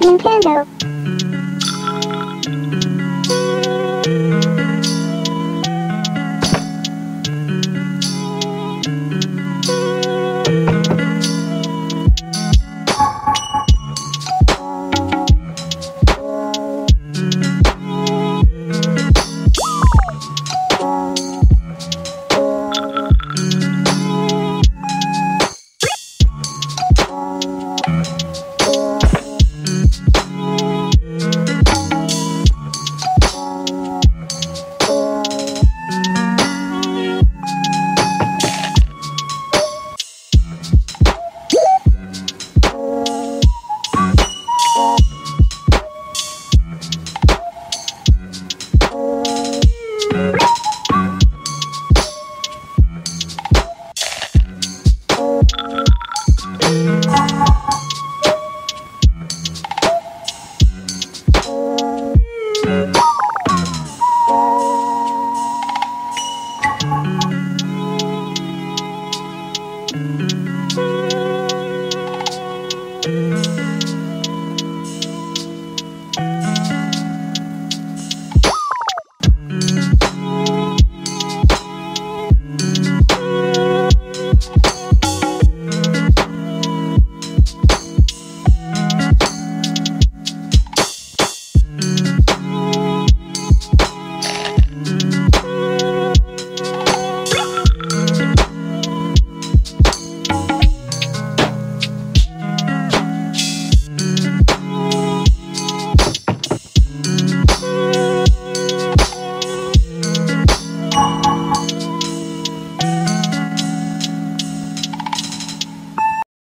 Nintendo. Mm-hmm.